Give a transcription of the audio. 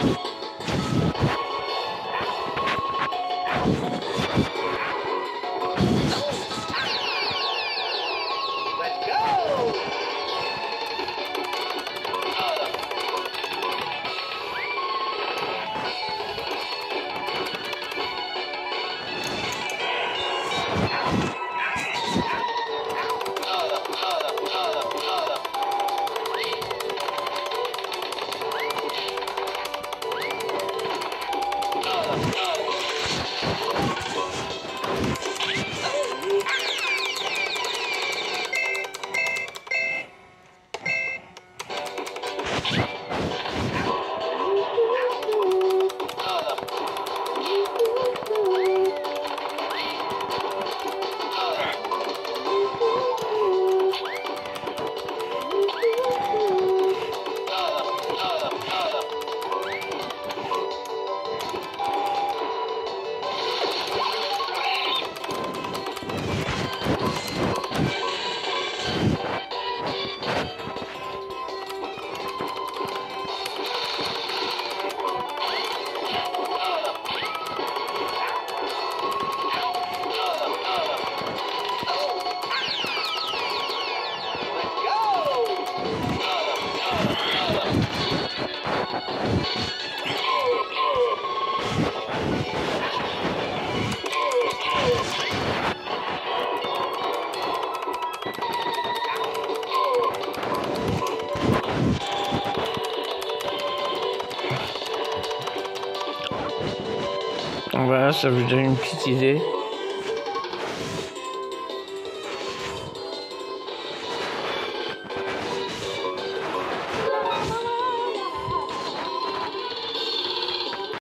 Let's Let's Donc voilà, ça vous donne une petite idée.